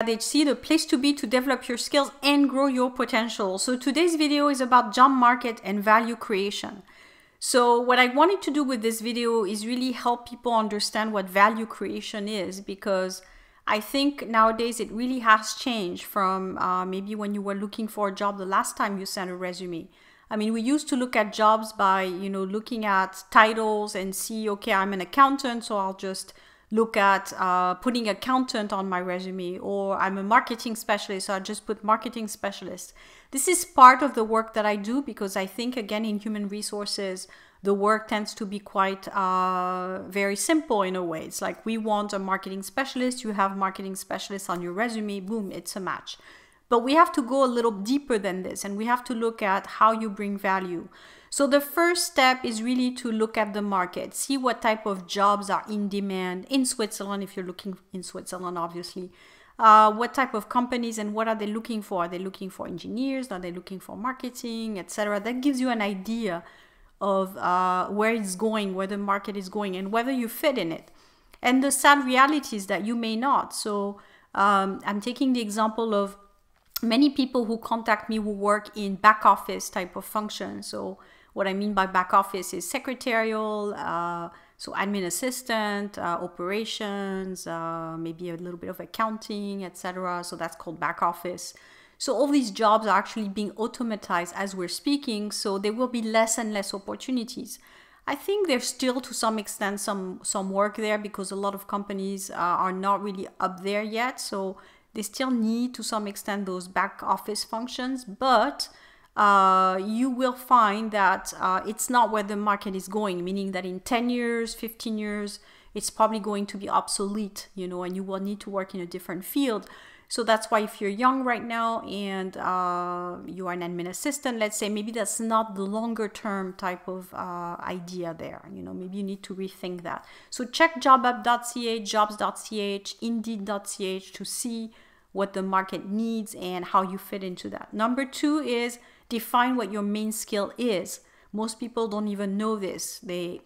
HC, the place to be to develop your skills and grow your potential. So today's video is about job market and value creation. So what I wanted to do with this video is really help people understand what value creation is because I think nowadays it really has changed from uh, maybe when you were looking for a job the last time you sent a resume. I mean, we used to look at jobs by, you know, looking at titles and see, okay, I'm an accountant, so I'll just look at uh, putting accountant on my resume or I'm a marketing specialist, so I just put marketing specialist. This is part of the work that I do because I think, again, in human resources, the work tends to be quite uh, very simple in a way. It's like we want a marketing specialist, you have marketing specialist on your resume, boom, it's a match. But we have to go a little deeper than this and we have to look at how you bring value. So the first step is really to look at the market, see what type of jobs are in demand in Switzerland, if you're looking in Switzerland, obviously. Uh, what type of companies and what are they looking for? Are they looking for engineers? Are they looking for marketing, etc.? That gives you an idea of uh, where it's going, where the market is going, and whether you fit in it. And the sad reality is that you may not. So um, I'm taking the example of many people who contact me who work in back office type of function. So what I mean by back office is secretarial, uh, so admin assistant, uh, operations, uh, maybe a little bit of accounting, etc. So that's called back office. So all these jobs are actually being automatized as we're speaking, so there will be less and less opportunities. I think there's still to some extent some some work there because a lot of companies uh, are not really up there yet, so they still need to some extent those back office functions, but uh, you will find that uh, it's not where the market is going, meaning that in 10 years, 15 years, it's probably going to be obsolete, you know, and you will need to work in a different field. So that's why if you're young right now and uh, you are an admin assistant, let's say maybe that's not the longer term type of uh, idea there. You know, maybe you need to rethink that. So check jobup.ch, jobs.ch, indeed.ch to see what the market needs and how you fit into that. Number two is define what your main skill is. Most people don't even know this. They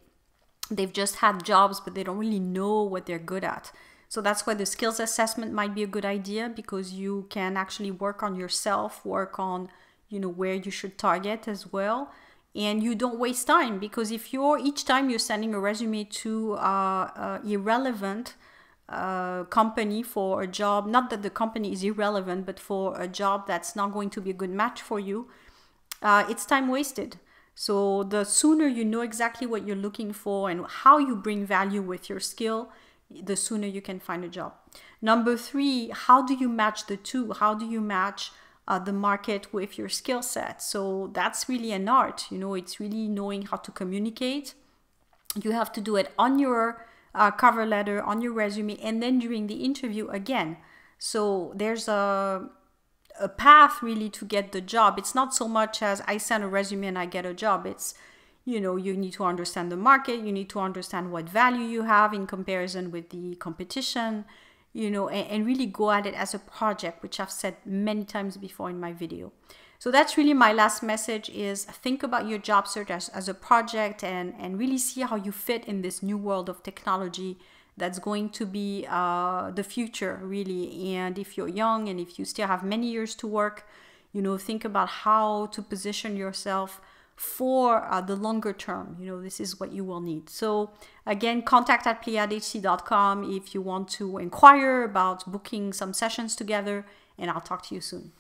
they've just had jobs but they don't really know what they're good at. So that's why the skills assessment might be a good idea because you can actually work on yourself, work on, you know, where you should target as well. And you don't waste time because if you're each time you're sending a resume to uh, uh, irrelevant uh, company for a job, not that the company is irrelevant, but for a job that's not going to be a good match for you, uh, it's time wasted. So the sooner you know exactly what you're looking for and how you bring value with your skill, the sooner you can find a job. Number three, how do you match the two? How do you match uh, the market with your skill set? So that's really an art. You know, it's really knowing how to communicate. You have to do it on your uh, cover letter, on your resume, and then during the interview again. So there's a a path really to get the job. It's not so much as I send a resume and I get a job. It's, you know, you need to understand the market, you need to understand what value you have in comparison with the competition, you know, and, and really go at it as a project, which I've said many times before in my video. So that's really my last message is think about your job search as, as a project and, and really see how you fit in this new world of technology that's going to be uh, the future really. And if you're young and if you still have many years to work you know think about how to position yourself for uh, the longer term. You know this is what you will need. So again contact at pleiadehc.com if you want to inquire about booking some sessions together and i'll talk to you soon